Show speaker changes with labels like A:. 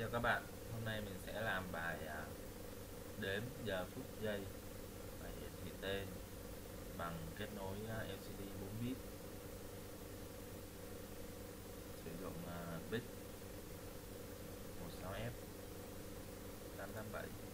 A: chào các bạn, hôm nay mình sẽ làm bài à, đếm giờ phút giây. Và hiển thị tên bằng kết nối à, LCD 4 bit. Sử dụng à, bit 16F 887